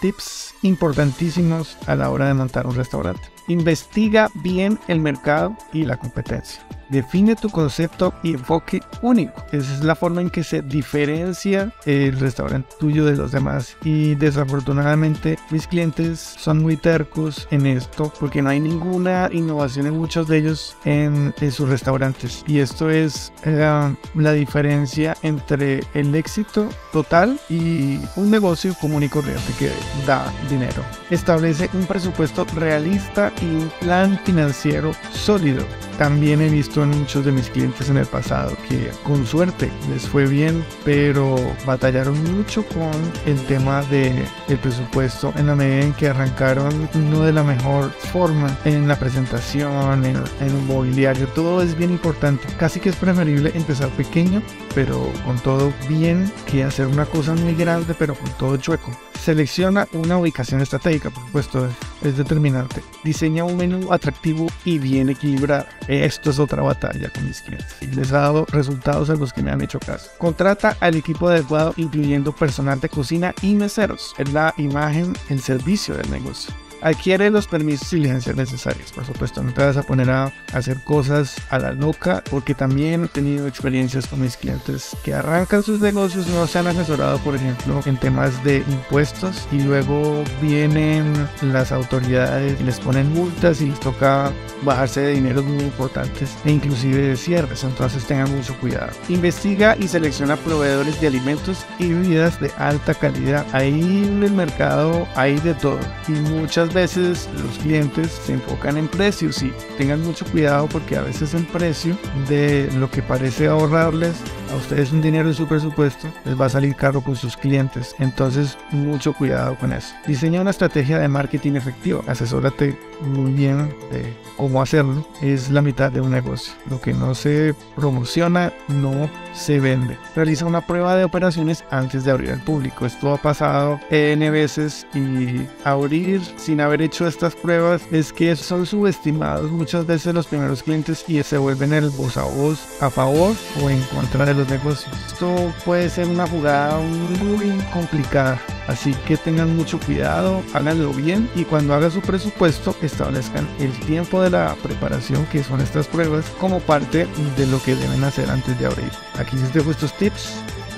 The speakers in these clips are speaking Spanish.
tips importantísimos a la hora de montar un restaurante. Investiga bien el mercado y la competencia. Define tu concepto y enfoque único. Esa es la forma en que se diferencia el restaurante tuyo de los demás. Y desafortunadamente mis clientes son muy tercos en esto porque no hay ninguna innovación en muchos de ellos en, sus restaurantes. Y esto es la, la diferencia entre el éxito total y un negocio común y corriente que da dinero. Establece un presupuesto realista y un plan financiero sólido. También he visto en muchos de mis clientes en el pasado que con suerte les fue bien, pero batallaron mucho con el tema del el presupuesto en la medida en que arrancaron no de la mejor forma en la presentación, en, en mobiliario. Todo es bien importante. Casi que es preferible empezar pequeño, pero con todo bien, que hacer una cosa muy grande, pero con todo chueco. Selecciona una ubicación estratégica, por supuesto, es determinante. Diseña un menú atractivo y bien equilibrado. Esto es otra batalla con mis clientes. Y les ha dado resultados a los que me han hecho caso. Contrata al equipo adecuado, incluyendo personal de cocina y meseros. Es la imagen, el servicio del negocio adquiere los permisos y licencias necesarias. Por supuesto, no te vas a poner a hacer cosas a la loca, porque también he tenido experiencias con mis clientes que arrancan sus negocios, no se han asesorado, por ejemplo, en temas de impuestos y luego vienen las autoridades y les ponen multas y les toca bajarse de dinero muy importantes e inclusive de cierres, entonces tengan mucho cuidado. Investiga y selecciona proveedores de alimentos y bebidas de alta calidad. Ahí en el mercado hay de todo y muchas veces los clientes se enfocan en precios y tengan mucho cuidado porque a veces el precio de lo que parece ahorrarles a ustedes un dinero en su presupuesto les va a salir caro con sus clientes. Entonces, mucho cuidado con eso. Diseña una estrategia de marketing efectiva. Asesórate muy bien de cómo hacerlo. Es la mitad de un negocio. Lo que no se promociona no se vende. Realiza una prueba de operaciones antes de abrir al público. Esto ha pasado N veces y abrir sin haber hecho estas pruebas es que son subestimados muchas veces los primeros clientes y se vuelven el voz a voz a favor o en contra de los negocios. Esto puede ser una jugada muy complicada, así que tengan mucho cuidado, háganlo bien y cuando hagan su presupuesto establezcan el tiempo de la preparación que son estas pruebas como parte de lo que deben hacer antes de abrir. Aquí les dejo estos tips.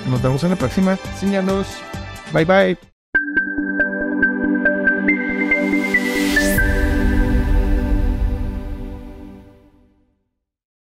Nos vemos en la próxima. Señalos. Bye bye.